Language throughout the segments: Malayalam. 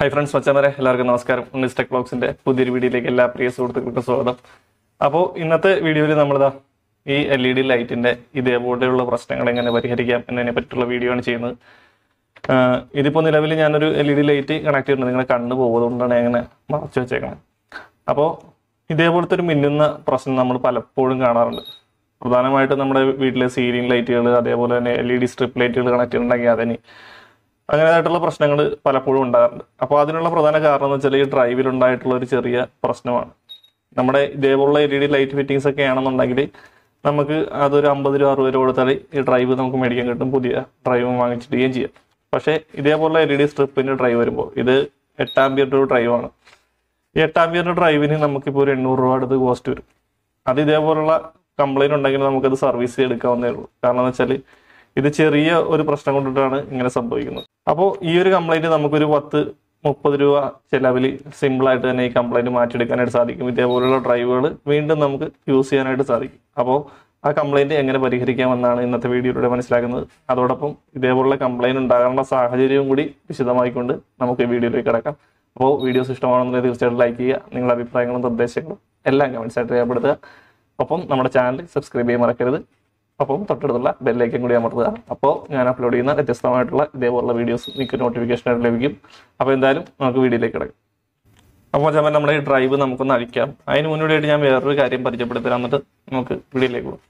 ഹൈ ഫ്രണ്ട്സ് മച്ചമാരെ എല്ലാവർക്കും നമസ്കാരം. ഉണ്ണിസ് ടെക് ബ്ലോഗ്സിന്റെ പുതിയൊരു വീഡിയോയിലേക്ക് എല്ലാ പ്രിയ സുഹൃത്തുക്കൾക്കും സ്വാഗതം. അപ്പോൾ ഇന്നത്തെ വീഡിയോയിൽ നമ്മളിതാ ഈ എൽ ഇ ഡി ലൈറ്റിന്റെ ഇതേപോലെയുള്ള പ്രശ്നങ്ങൾ എങ്ങനെ പരിഹരിക്കാം എന്നതിനെ പറ്റിയുള്ള വീഡിയോ ആണ് ചെയ്യുന്നത്. ഇതിപ്പോൾ നിലവിൽ ഞാനൊരു L E D light connect ചെയ്തിട്ടുണ്ട്. നിങ്ങളെ കണ്ണു പോകുന്നതുകൊണ്ടാണ് ഇങ്ങനെ മറച്ചു വെച്ചേക്കുന്നത് അപ്പോൾ ഇതേപോലത്തെ ഒരു മിന്നുന്ന പ്രശ്നം നമ്മൾ പലപ്പോഴും കാണാറുണ്ട്. പ്രധാനമായിട്ടും നമ്മുടെ വീട്ടിലെ സീലിംഗ് ലൈറ്റുകൾ അതേപോലെ തന്നെ എൽ ഇ ഡി സ്ട്രിപ്പ് ലൈറ്റുകൾ കണക്ട് ചെയ്തിട്ടുണ്ടെങ്കിൽ അതിന് അങ്ങനെയായിട്ടുള്ള പ്രശ്നങ്ങൾ പലപ്പോഴും ഉണ്ടാകാറുണ്ട്. അപ്പോൾ അതിനുള്ള പ്രധാന കാരണം എന്ന് വെച്ചാൽ ഈ ഡ്രൈവിൽ ഉണ്ടായിട്ടുള്ള ഒരു ചെറിയ പ്രശ്നമാണ്. നമ്മുടെ ഇതേപോലുള്ള L E D light fittings ഒക്കെ ആണെന്നുണ്ടെങ്കിൽ നമുക്ക് അതൊരു അമ്പത് രൂപ അറുപത് രൂപ കൊടുത്താൽ ഈ ഡ്രൈവ് നമുക്ക് മേടിക്കാൻ കിട്ടും. പുതിയ ഡ്രൈവ് വാങ്ങിച്ചിടുകയും ചെയ്യാം. പക്ഷേ ഇതേപോലുള്ള എൽ ഇ ഡി സ്ട്രിപ്പിന്റെ ഡ്രൈവ് വരുമ്പോൾ ഇത് എട്ടാമ്പിയറിന്റെ ഒരു ഡ്രൈവാണ്. ഈ എട്ടാമ്പിയറിന്റെ ഡ്രൈവിന് നമുക്കിപ്പോൾ ഒരു എണ്ണൂറ് രൂപ അടുത്ത് കോസ്റ്റ് വരും. അത് ഇതേപോലുള്ള കംപ്ലൈന്റ് ഉണ്ടെങ്കിൽ നമുക്കത് സർവീസ് എടുക്കാവുന്നേ ഉള്ളൂ. കാരണം എന്ന് വെച്ചാൽ ഇത് ചെറിയ ഒരു പ്രശ്നം കൊണ്ടിട്ടാണ് ഇങ്ങനെ സംഭവിക്കുന്നത്. അപ്പോൾ ഈ ഒരു കംപ്ലൈന്റ് നമുക്കൊരു പത്ത് മുപ്പത് രൂപ ചിലവിൽ സിമ്പിളായിട്ട് തന്നെ ഈ കംപ്ലൈന്റ് മാറ്റിയെടുക്കാനായിട്ട് സാധിക്കും. ഇതേപോലെയുള്ള ഡ്രൈവുകൾ വീണ്ടും നമുക്ക് യൂസ് ചെയ്യാനായിട്ട് സാധിക്കും. അപ്പോൾ ആ കംപ്ലൈന്റ് എങ്ങനെ പരിഹരിക്കാമെന്നാണ് ഇന്നത്തെ വീഡിയോയിലൂടെ മനസ്സിലാക്കുന്നത്. അതോടൊപ്പം ഇതേപോലുള്ള കംപ്ലൈന്റ് ഉണ്ടാകാനുള്ള സാഹചര്യവും കൂടി വിശദമായിക്കൊണ്ട് നമുക്ക് ഈ വീഡിയോയിലേക്ക് കിടക്കാം. അപ്പോൾ വീഡിയോസ് ഇഷ്ടമാണെന്നുണ്ടെങ്കിൽ തീർച്ചയായിട്ടും ലൈക്ക് ചെയ്യുക. നിങ്ങളുടെ അഭിപ്രായങ്ങളും നിർദ്ദേശങ്ങളും എല്ലാം കമൻസായിട്ട് രേഖപ്പെടുത്തുക. ഒപ്പം നമ്മുടെ ചാനൽ സബ്സ്ക്രൈബ് ചെയ്യാൻ മറക്കരുത്. അപ്പം തൊട്ടടുത്തുള്ള ബെല്ലേക്കും കൂടി അമർത്തുക. അപ്പോൾ ഞാൻ അപ്ലോഡ് ചെയ്യുന്ന വ്യത്യസ്തമായിട്ടുള്ള ഇതേപോലുള്ള വീഡിയോസ് നിങ്ങൾക്ക് നോട്ടിഫിക്കേഷൻ ആയിട്ട് ലഭിക്കും. അപ്പോൾ എന്തായാലും നമുക്ക് വീഡിയോയിലേക്ക് കിടക്കും. അപ്പോൾ ചമ്മൻ നമ്മുടെ ഈ ഡ്രൈവ് നമുക്കൊന്ന് അഴിക്കാം. അതിന് മുന്നോടിയായിട്ട് ഞാൻ വേറൊരു കാര്യം പരിചയപ്പെടുത്തി തന്നിട്ട് നമുക്ക് വീഡിയോയിലേക്ക് പോകും.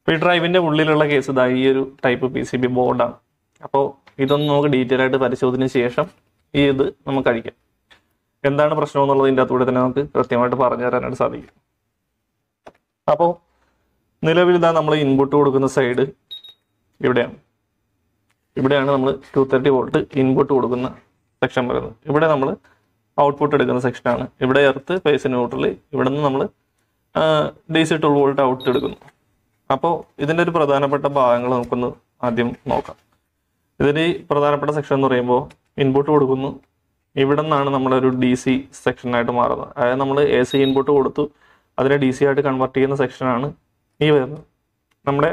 അപ്പോൾ ഈ ഡ്രൈവിന്റെ ഉള്ളിലുള്ള കേസ് ഇതാ ഈ ഒരു ടൈപ്പ് പി സി ബി ബോർഡാണ് അപ്പോൾ ഇതൊന്ന് നമുക്ക് ഡീറ്റെയിൽ ആയിട്ട് പരിശോധനയ്ക്ക് ശേഷം ഈ ഇത് നമുക്ക് അഴിക്കാം. എന്താണ് പ്രശ്നം എന്നുള്ളത് ഇതിന്റെ അകത്തൂടെ തന്നെ നമുക്ക് കൃത്യമായിട്ട് പറഞ്ഞു തരാനായിട്ട് സാധിക്കും. അപ്പോൾ നിലവിൽ ഇതാ നമ്മൾ ഇൻപുട്ട് കൊടുക്കുന്ന സൈഡ് ഇവിടെയാണ്. ഇവിടെയാണ് നമ്മൾ ടു തേർട്ടി വോൾട്ട് ഇൻപുട്ട് കൊടുക്കുന്ന സെക്ഷൻ വരുന്നത്. ഇവിടെ നമ്മൾ ഔട്ട്പുട്ട് എടുക്കുന്ന സെക്ഷനാണ് ഇവിടെ എർത്ത് ഫേസ് ന്യൂട്രൽ ഇവിടെ നിന്ന് നമ്മൾ D C twelve volt out എടുക്കുന്നു. അപ്പോൾ ഇതിന്റെ ഒരു പ്രധാനപ്പെട്ട ഭാഗങ്ങൾ നമുക്കൊന്ന് ആദ്യം നോക്കാം. ഇതിന്റെ ഈ പ്രധാനപ്പെട്ട സെക്ഷൻ എന്ന് പറയുമ്പോൾ ഇൻപുട്ട് കൊടുക്കുന്നു. ഇവിടെ നിന്നാണ് നമ്മളൊരു ഡി സി സെക്ഷനായിട്ട് മാറുന്നത്. അതായത് നമ്മൾ എ സി ഇൻപുട്ട് കൊടുത്തു. അതിനെ ഡി സി ആയിട്ട് കൺവെർട്ട് ചെയ്യുന്ന സെക്ഷനാണ് ഈ വരുന്നത് നമ്മുടെ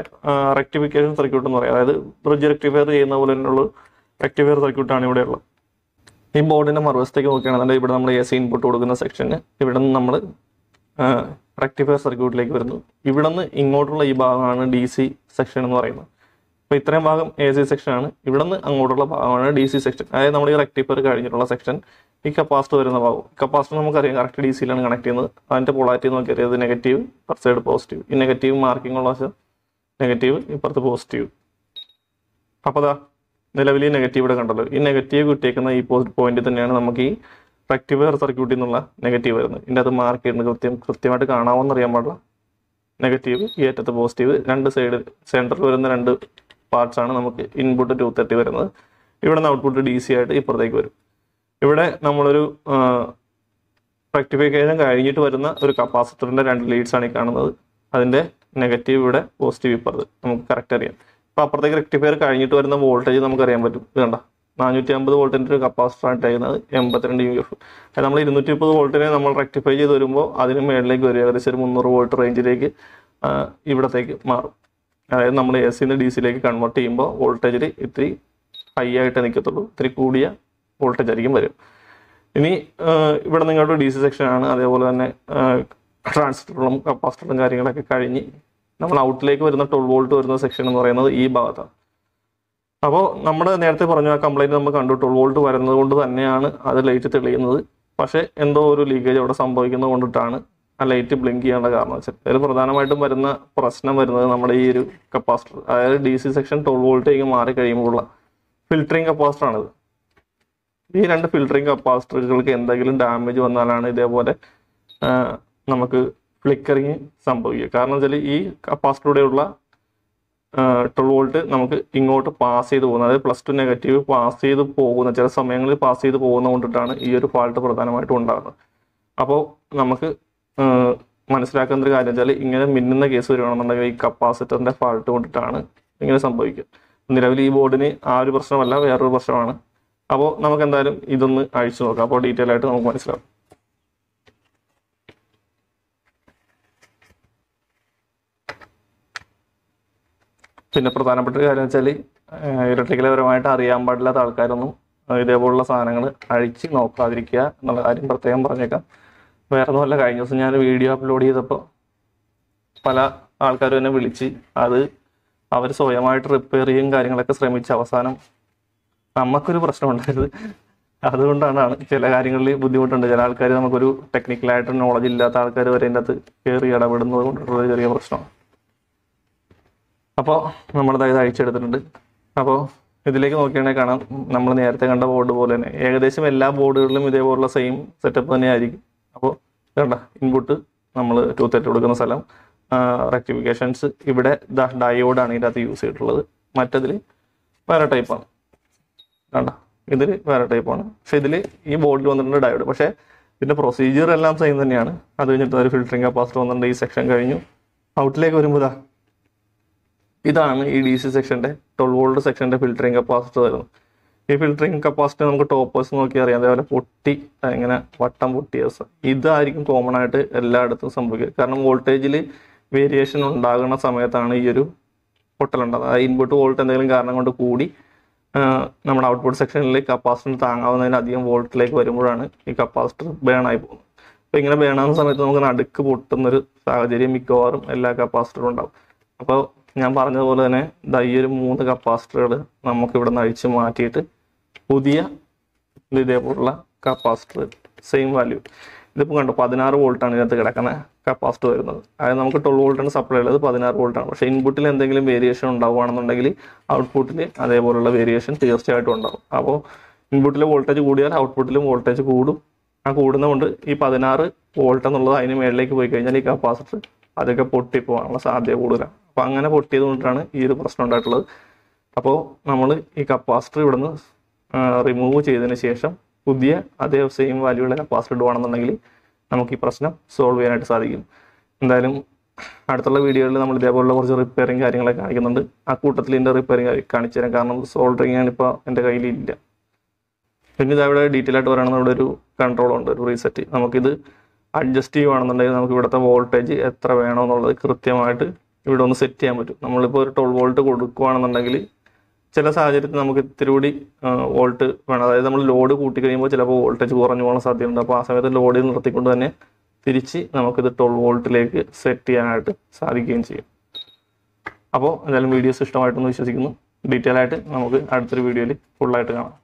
റെക്ടിഫിക്കേഷൻ സർക്യൂട്ട് എന്ന് പറയാം. അതായത് ബ്രിഡ്ജ് റെക്ടിഫയർ ചെയ്യുന്ന പോലെ തന്നെയുള്ള റെക്ടിഫയർ സർക്യൂട്ടാണ് ഇവിടെ ഉള്ളത്. ഈ ബോർഡിന്റെ മറുവശത്തേക്ക് നോക്കുകയാണെന്നുണ്ടെങ്കിൽ ഇവിടെ നമ്മൾ എ സി ഇൻപുട്ട് കൊടുക്കുന്ന സെക്ഷന് ഇവിടെ നിന്ന് നമ്മൾ റെക്ടിഫയർ സർക്യൂട്ടിലേക്ക് വരുന്നു. ഇവിടെ നിന്ന് ഇങ്ങോട്ടുള്ള ഈ ഭാഗമാണ് ഡി സി സെക്ഷൻ എന്ന് പറയുന്നത്. അപ്പോൾ ഇത്രയും ഭാഗം എ സി സെക്ഷനാണ് ഇവിടെ നിന്ന് അങ്ങോട്ടുള്ള ഭാഗമാണ് ഡി സി സെക്ഷൻ അതായത് നമ്മൾ ഈ റെക്ടിഫയർ കഴിഞ്ഞിട്ടുള്ള സെക്ഷൻ ഈ കപ്പാസിറ്റർ വരുന്ന ഭാഗം. കപ്പാസിറ്റർ നമുക്കറിയാം കറക്റ്റ് ഡി സിയിലാണ് കണക്ട് ചെയ്യുന്നത്. അതിന്റെ പൊളാരിറ്റി നോക്കിയറിയത് നെഗറ്റീവ് ഇപ്പുറത്ത് സൈഡ് പോസിറ്റീവ് ഈ നെഗറ്റീവ് മാർക്കിംഗ് ഉള്ള വശം നെഗറ്റീവ് ഇപ്പുറത്ത് പോസിറ്റീവ് അപ്പോൾ അതാ നിലവിൽ ഈ നെഗറ്റീവ് ഇവിടെ കണ്ടല്ലോ. ഈ നെഗറ്റീവ് കിട്ടിയേക്കുന്ന ഈ പോയിന്റ് തന്നെയാണ് നമുക്ക് ഈ റെക്ടിഫയർ സർക്യൂട്ടിൽ നിന്നുള്ള നെഗറ്റീവ് വരുന്നത്. ഇതിന്റെ അത് മാർക്ക് ചെയ്യുന്നത് കൃത്യം കൃത്യമായിട്ട് കാണാമെന്ന് അറിയാൻ പാടില്ല. നെഗറ്റീവ് ഈ അറ്റത്ത് പോസിറ്റീവ് രണ്ട് സൈഡ് സെന്ററിൽ വരുന്ന രണ്ട് പാർട്സ് ആണ് നമുക്ക് ഇൻപുട്ട് ടു തേർട്ടി വരുന്നത്. ഇവിടെ നിന്ന് ഔട്ട്പുട്ട് ഡി സി ആയിട്ട് ഇപ്പുറത്തേക്ക് വരും. ഇവിടെ നമ്മളൊരു റെക്ടിഫിക്കേഷൻ കഴിഞ്ഞിട്ട് വരുന്ന ഒരു കപ്പാസിറ്ററിന്റെ രണ്ട് ലീഡ്സ് ആണ് ഈ കാണുന്നത്. അതിന്റെ നെഗറ്റീവ് ഇവിടെ പോസിറ്റീവ് ഇപ്പുറത്ത്. നമുക്ക് കറക്റ്റ് അറിയാം. അപ്പോൾ അപ്പുറത്തേക്ക് റെക്ടിഫയർ കഴിഞ്ഞിട്ട് വരുന്ന വോൾട്ടേജ് നമുക്ക് അറിയാൻ പറ്റും കണ്ട? നാനൂറ്റി അമ്പത് വോൾട്ടിന്റെ ഒരു കപ്പാസിറ്റർ ആണ് ചെയ്യുന്നത് എൺപത്തിരണ്ട് യു എഫ് അത് നമ്മൾ ഇരുന്നൂറ്റി മുപ്പത് വോൾട്ടിനെ നമ്മൾ റെക്ടിഫൈ ചെയ്ത് വരുമ്പോൾ അതിന് മേളിലേക്ക് വരും ഏകദേശം ഒരു മുന്നൂറ് വോൾട്ട് റേഞ്ചിലേക്ക് ഇവിടത്തേക്ക് മാറും. അതായത് നമ്മൾ എ സിന്ന് ഡി സിയിലേക്ക് കൺവേർട്ട് ചെയ്യുമ്പോൾ വോൾട്ടേജിൽ ഇത്തിരി ഹൈ ആയിട്ട് നിൽക്കത്തുള്ളൂ ഇത്തിരി കൂടിയ വോൾട്ടേജ് ആയിരിക്കും വരും ഇനി ഇവിടെ നിങ്ങളുടെ ഡി സി സെക്ഷൻ ആണ്. അതേപോലെ തന്നെ ട്രാൻസിസ്റ്ററും കപ്പാസിറ്ററും കാര്യങ്ങളൊക്കെ കഴിഞ്ഞ് നമ്മൾ ഔട്ടിലേക്ക് വരുന്ന ട്വൽവ് വോൾട്ട് വരുന്ന സെക്ഷൻ എന്ന് പറയുന്നത് ഈ ഭാഗത്താണ്. അപ്പോൾ നമ്മൾ നേരത്തെ പറഞ്ഞു ആ കംപ്ലൈന്റ് നമ്മൾ കണ്ടു. ട്വൽവ് വോൾട്ട് വരുന്നത് കൊണ്ട് തന്നെയാണ് അത് ലൈറ്റ് തെളിയുന്നത്. പക്ഷേ എന്തോ ഒരു ലീക്കേജ് അവിടെ സംഭവിക്കുന്നത് കൊണ്ടിട്ടാണ് ആ ലൈറ്റ് ബ്ലിങ്ക് ചെയ്യാനുള്ള കാരണം വെച്ചാൽ അതിൽ പ്രധാനമായിട്ടും വരുന്ന പ്രശ്നം വരുന്നത് നമ്മുടെ ഈ ഒരു കപ്പാസിറ്റർ അതായത് ഡി സി സെക്ഷൻ ട്വൽവ് വോൾട്ടേക്ക് മാറി കഴിയുമ്പോഴുള്ള ഫിൽറ്ററിങ് കപ്പാസിറ്റർ ആണിത്. ഈ രണ്ട് ഫിൽറ്ററിങ് കപ്പാസിറ്ററുകൾക്ക് എന്തെങ്കിലും ഡാമേജ് വന്നാലാണ് ഇതേപോലെ നമുക്ക് ഫ്ലിക്കറിങ് സംഭവിക്കുക. കാരണം വെച്ചാൽ ഈ കപ്പാസിറ്ററിലൂടെയുള്ള ട്വൽവ് വോൾട്ട് നമുക്ക് ഇങ്ങോട്ട് പാസ് ചെയ്ത് പോകുന്നത് അതായത് പ്ലസ് ടു നെഗറ്റീവ് പാസ് ചെയ്ത് പോകുന്ന ചില സമയങ്ങളിൽ പാസ് ചെയ്ത് പോകുന്ന കൊണ്ടിട്ടാണ് ഈ ഒരു ഫാൾട്ട് പ്രധാനമായിട്ടും ഉണ്ടാകുന്നത്. അപ്പോൾ നമുക്ക് മനസ്സിലാക്കുന്ന ഒരു കാര്യം വെച്ചാൽ ഇങ്ങനെ മിന്നുന്ന കേസ് വരുവാണെന്നുണ്ടെങ്കിൽ ഈ കപ്പാസിറ്ററിന്റെ ഫാൾട്ട് കൊണ്ടിട്ടാണ് ഇങ്ങനെ സംഭവിക്കുക. നിലവിൽ ഈ ബോർഡിന് ആ ഒരു പ്രശ്നമല്ല വേറൊരു പ്രശ്നമാണ്. അപ്പോൾ നമുക്ക് എന്തായാലും ഇതൊന്ന് അഴിച്ചു നോക്കാം. അപ്പോൾ ഡീറ്റെയിൽ ആയിട്ട് നമുക്ക് മനസ്സിലാവും. പിന്നെ പ്രധാനപ്പെട്ട ഒരു കാര്യം വെച്ചാൽ ഇലക്ട്രിക്കൽ പരമായിട്ട് അറിയാൻ പാടില്ലാത്ത ആൾക്കാരൊന്നും ഇതേപോലുള്ള സാധനങ്ങൾ അഴിച്ച് നോക്കാതിരിക്കുക എന്നുള്ള കാര്യം പ്രത്യേകം പറഞ്ഞേക്കാം. വേറെ ഒന്നുമല്ല കഴിഞ്ഞ ദിവസം ഞാൻ വീഡിയോ അപ്ലോഡ് ചെയ്തപ്പോൾ പല ആൾക്കാരും എന്നെ വിളിച്ച് അത് അവർ സ്വയമായിട്ട് റിപ്പയർ ചെയ്യും കാര്യങ്ങളൊക്കെ ശ്രമിച്ച് അവസാനം നമുക്കൊരു പ്രശ്നം ഉണ്ടായത്. അതുകൊണ്ടാണ് ചില കാര്യങ്ങളിൽ ബുദ്ധിമുട്ടുണ്ട്. ചില ആൾക്കാർ നമുക്കൊരു ടെക്നിക്കലായിട്ട് നോളജ് ഇല്ലാത്ത ആൾക്കാർ വരെ അതിന്റെ അകത്ത് കയറി ഇടപെടുന്നത് കൊണ്ടുള്ള ഒരു ചെറിയ പ്രശ്നമാണ് അപ്പോൾ നമ്മളിത് അഴിച്ചെടുത്തിട്ടുണ്ട്. അപ്പോൾ ഇതിലേക്ക് നോക്കിയാണെങ്കിൽ കാണാം. നമ്മൾ നേരത്തെ കണ്ട ബോർഡ് പോലെ തന്നെ. ഏകദേശം എല്ലാ ബോർഡുകളിലും ഇതേപോലുള്ള സെയിം സെറ്റപ്പ് തന്നെ ആയിരിക്കും അപ്പോൾ കണ്ട ഇൻപുട്ട് നമ്മൾ ടൂത്ത് സെറ്റ് കൊടുക്കുന്ന സ്ഥലം. റെക്ടിഫിക്കേഷൻസ് ഇവിടെ ഡയോഡാണ് ഇതിന്റെ അകത്ത് യൂസ് ചെയ്തിട്ടുള്ളത്. മറ്റതിൽ വേറെ ടൈപ്പാണ് കണ്ട ഇതിൽ വേറെ ടൈപ്പാണ് പക്ഷേ ഇതിൽ ഈ ബോർഡിൽ വന്നിട്ടുണ്ട് ഡയോഡ് പക്ഷേ ഇതിന്റെ പ്രൊസീജിയർ എല്ലാം സെയിം തന്നെയാണ്. അത് കഴിഞ്ഞിട്ട് ഒരു ഫിൽറ്ററിംഗ് കപ്പാസിറ്റർ വന്നിട്ടുണ്ട് ഈ സെക്ഷൻ കഴിഞ്ഞു. ഔട്ടിലേക്ക് വരുമ്പോൾ ഇതാ ഇതാണ് ഈ ഡി സി സെക്ഷന്റെ ട്വൽവ് വോൾട്ട് സെക്ഷന്റെ ഫിൽറ്ററിംഗ് കപ്പാസിറ്റർ വരുന്നത് ഈ ഫിൽറ്ററിങ് കപ്പാസിറ്റി നമുക്ക് ടോപ്പേഴ്സ് നോക്കി അറിയാം. അതേപോലെ പൊട്ടി ഇങ്ങനെ വട്ടം പൊട്ടിയ അവസ്ഥ ഇതായിരിക്കും കോമൺ ആയിട്ട് എല്ലായിടത്തും സംഭവിക്കുക. കാരണം വോൾട്ടേജിൽ വേരിയേഷൻ ഉണ്ടാകുന്ന സമയത്താണ് ഈ ഒരു പൊട്ടലുണ്ടാകുന്നത് അതായത് ഇൻപുട്ട് വോൾട്ട് എന്തെങ്കിലും കാരണം കൊണ്ട് കൂടി നമ്മുടെ ഔട്ട്പുട്ട് സെക്ഷനിൽ കപ്പാസിറ്റർ താങ്ങാവുന്നതിന് അധികം വോൾട്ടിലേക്ക് വരുമ്പോഴാണ് ഈ കപ്പാസിറ്റർ ബേൺ ആയി പോകുന്നത്. അപ്പോൾ ഇങ്ങനെ ബേൺ ആകുന്ന സമയത്ത് നമുക്ക് നടുക്ക് പൊട്ടുന്നൊരു സാഹചര്യം മിക്കവാറും എല്ലാ കപ്പാസിറ്ററും ഉണ്ടാകും അപ്പോൾ ഞാൻ പറഞ്ഞതുപോലെ തന്നെ ഈ ഒരു മൂന്ന് കപ്പാസിറ്ററുകൾ നമുക്കിവിടെ നിന്ന് അഴിച്ച് മാറ്റിയിട്ട് പുതിയ ഇത് ഇതേപോലുള്ള കപ്പാസിറ്റർ സെയിം വാല്യൂ ഇതിപ്പോൾ കണ്ടോ പതിനാറ് വോൾട്ടാണ് ഇതിനകത്ത് കിടക്കുന്ന കപ്പാസിറ്റർ വരുന്നത്. അതായത് നമുക്ക് ട്വൽവ് വോൾട്ടാണ് സപ്ലൈ ഉള്ളത് പതിനാറ് വോൾട്ടാണ് പക്ഷേ ഇൻപുട്ടിൽ എന്തെങ്കിലും വേരിയേഷൻ ഉണ്ടാവുകയാണെന്നുണ്ടെങ്കിൽ ഔട്ട്പുട്ടിൽ അതേപോലുള്ള വേരിയേഷൻ തീർച്ചയായിട്ടും ഉണ്ടാവും. അപ്പോൾ ഇൻപുട്ടിലെ വോൾട്ടേജ് കൂടിയാൽ ഔട്ട്പുട്ടിലും വോൾട്ടേജ് കൂടും. ആ കൂടുന്നതുകൊണ്ട് ഈ പതിനാറ് വോൾട്ട് എന്നുള്ളത് അതിന് മേളിലേക്ക് പോയി കഴിഞ്ഞാൽ ഈ കപ്പാസിറ്റർ അതൊക്കെ പൊട്ടിപ്പോകാനുള്ള സാധ്യത കൂടുതലാണ്. അപ്പോൾ അങ്ങനെ പൊട്ടിയത് കൊണ്ടിട്ടാണ് ഈ ഒരു പ്രശ്നം ഉണ്ടായിട്ടുള്ളത്. അപ്പോൾ നമ്മൾ ഈ കപ്പാസിറ്റർ ഇവിടുന്ന് റിമൂവ് ചെയ്തതിന് ശേഷം പുതിയ അതേ സെയിം വാല്യൂടെ പാസ്വേഡ് വേണമെന്നുണ്ടെങ്കിൽ നമുക്ക് ഈ പ്രശ്നം സോൾവ് ചെയ്യാനായിട്ട് സാധിക്കും. എന്തായാലും അടുത്തുള്ള വീഡിയോകളിൽ നമ്മൾ ഇതേപോലുള്ള കുറച്ച് റിപ്പയറിങ് കാര്യങ്ങളൊക്കെ കാണിക്കുന്നുണ്ട്. ആ കൂട്ടത്തിൽ ഇതിന്റെ റിപ്പയറിങ് കാണിച്ചു തരാം. കാരണം സോൾഡറിങ് ഞാനിപ്പോൾ എന്റെ കയ്യിലില്ല. പിന്നെ ഇത് അവിടെ ഡീറ്റെയിൽ ആയിട്ട് പറയണമെന്ന് ഇവിടെ ഒരു കൺട്രോൾ ഉണ്ട് ഒരു റീസെറ്റ് നമുക്കിത് അഡ്ജസ്റ്റ് ചെയ്യുവാണെന്നുണ്ടെങ്കിൽ നമുക്ക് ഇവിടുത്തെ വോൾട്ടേജ് എത്ര വേണമെന്നുള്ളത് കൃത്യമായിട്ട് ഇവിടെ ഒന്ന് സെറ്റ് ചെയ്യാൻ പറ്റും. നമ്മളിപ്പോൾ ഒരു ട്വൽവ് വോൾട്ട് കൊടുക്കുകയാണെന്നുണ്ടെങ്കിൽ ചില സാഹചര്യത്തിൽ നമുക്ക് ഇത്തിരി കൂടി വോൾട്ട് വേണം. അതായത് നമ്മൾ ലോഡ് കൂട്ടി കഴിയുമ്പോൾ ചിലപ്പോൾ വോൾട്ടേജ് കുറഞ്ഞു പോകാൻ സാധ്യതയുണ്ട്. അപ്പോൾ ആ സമയത്ത് ലോഡിൽ നിർത്തിക്കൊണ്ട് തന്നെ തിരിച്ച് നമുക്കിത് ട്വൽവ് വോൾട്ടിലേക്ക് സെറ്റ് ചെയ്യാനായിട്ട് സാധിക്കുകയും ചെയ്യും. അപ്പോൾ എന്തായാലും വീഡിയോസ് ഇഷ്ടമായിട്ടൊന്ന് വിശ്വസിക്കുന്നു. ഡീറ്റെയിൽ ആയിട്ട് നമുക്ക് അടുത്തൊരു വീഡിയോയിൽ ഫുള്ളായിട്ട് കാണാം.